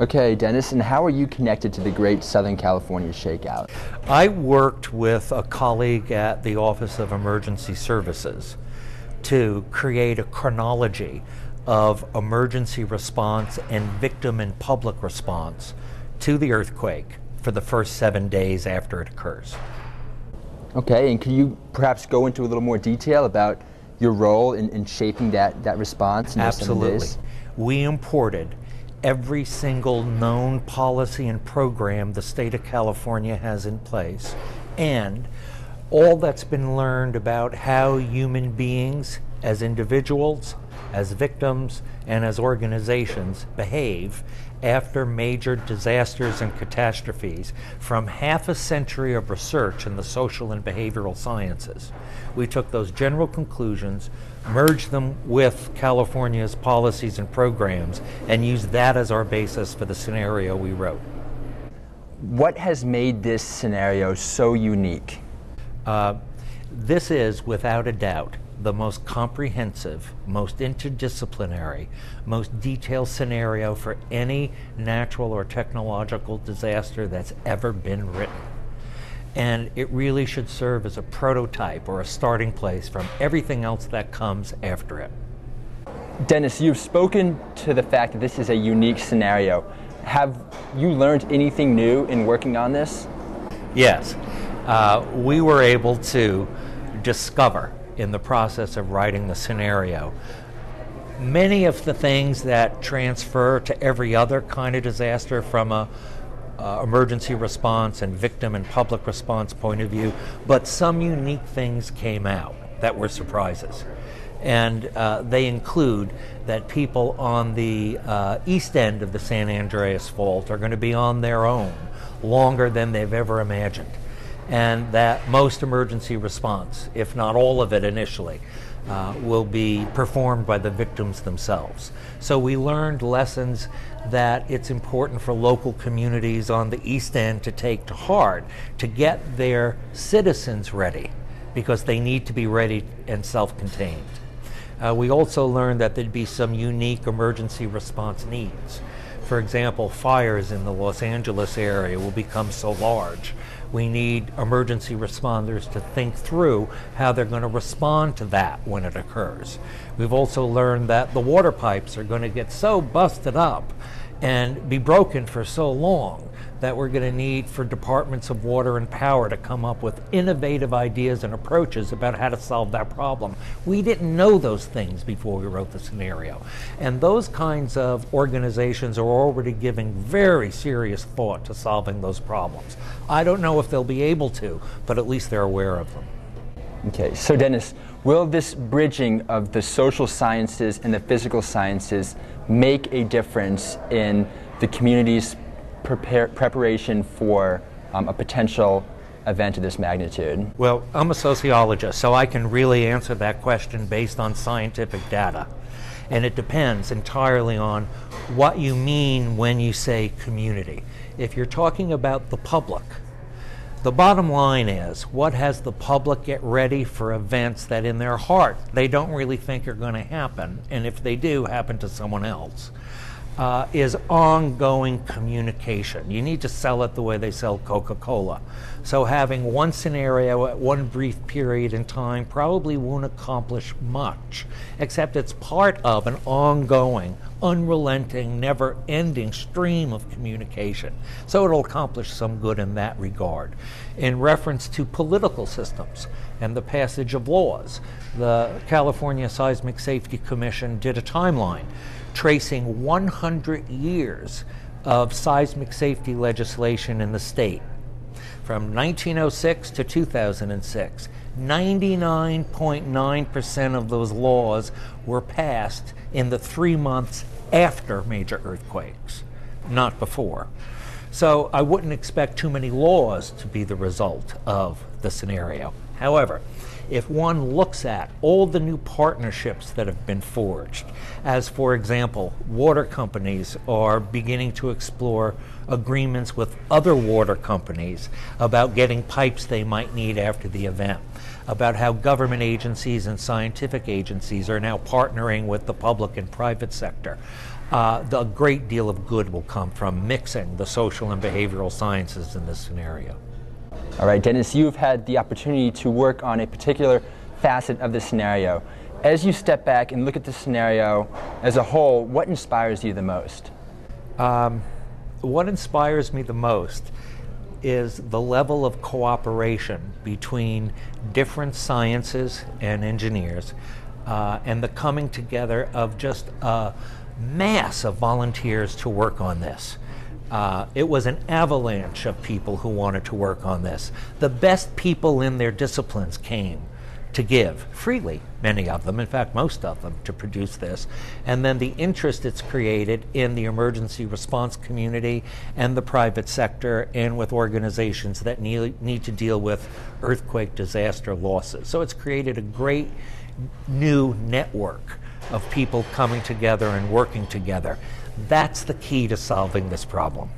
Okay, Dennis, and how are you connected to the Great Southern California Shakeout? I worked with a colleague at the Office of Emergency Services to create a chronology of emergency response and victim and public response to the earthquake for the first seven days after it occurs. Okay, and can you perhaps go into a little more detail about your role in, in shaping that, that response in Absolutely. We imported every single known policy and program the state of California has in place. And all that's been learned about how human beings as individuals, as victims, and as organizations behave after major disasters and catastrophes from half a century of research in the social and behavioral sciences. We took those general conclusions, merged them with California's policies and programs, and used that as our basis for the scenario we wrote. What has made this scenario so unique? Uh, this is, without a doubt, the most comprehensive, most interdisciplinary, most detailed scenario for any natural or technological disaster that's ever been written. And it really should serve as a prototype or a starting place from everything else that comes after it. Dennis, you've spoken to the fact that this is a unique scenario. Have you learned anything new in working on this? Yes. Uh, we were able to discover in the process of writing the scenario. Many of the things that transfer to every other kind of disaster from a uh, emergency response and victim and public response point of view, but some unique things came out that were surprises. And uh, they include that people on the uh, east end of the San Andreas Fault are going to be on their own longer than they've ever imagined and that most emergency response, if not all of it initially, uh, will be performed by the victims themselves. So we learned lessons that it's important for local communities on the East End to take to heart to get their citizens ready because they need to be ready and self contained. Uh, we also learned that there'd be some unique emergency response needs. For example, fires in the Los Angeles area will become so large we need emergency responders to think through how they're going to respond to that when it occurs. We've also learned that the water pipes are going to get so busted up and be broken for so long that we're going to need for departments of water and power to come up with innovative ideas and approaches about how to solve that problem. We didn't know those things before we wrote the scenario. And those kinds of organizations are already giving very serious thought to solving those problems. I don't know if they'll be able to, but at least they're aware of them. Okay, so Dennis, will this bridging of the social sciences and the physical sciences make a difference in the community's prepare, preparation for um, a potential event of this magnitude? Well, I'm a sociologist, so I can really answer that question based on scientific data. And it depends entirely on what you mean when you say community. If you're talking about the public, the bottom line is what has the public get ready for events that in their heart they don't really think are going to happen, and if they do, happen to someone else? uh, is ongoing communication. You need to sell it the way they sell Coca Cola. So, having one scenario at one brief period in time probably won't accomplish much, except it's part of an ongoing, unrelenting, never ending stream of communication. So, it'll accomplish some good in that regard. In reference to political systems and the passage of laws, the California Seismic Safety Commission did a timeline tracing 100 years of seismic safety legislation in the state. From 1906 to 2006, 99.9% of those laws were passed in the three months after major earthquakes, not before. So I wouldn't expect too many laws to be the result of the scenario. However, if one looks at all the new partnerships that have been forged, as for example, water companies are beginning to explore agreements with other water companies about getting pipes they might need after the event, about how government agencies and scientific agencies are now partnering with the public and private sector. Uh, the, a great deal of good will come from mixing the social and behavioral sciences in this scenario. All right, Dennis, you've had the opportunity to work on a particular facet of the scenario. As you step back and look at the scenario as a whole, what inspires you the most? Um, what inspires me the most is the level of cooperation between different sciences and engineers uh, and the coming together of just a mass of volunteers to work on this. Uh, it was an avalanche of people who wanted to work on this. The best people in their disciplines came to give freely, many of them, in fact, most of them, to produce this. And then the interest it's created in the emergency response community and the private sector and with organizations that need, need to deal with earthquake disaster losses. So it's created a great new network of people coming together and working together. That's the key to solving this problem.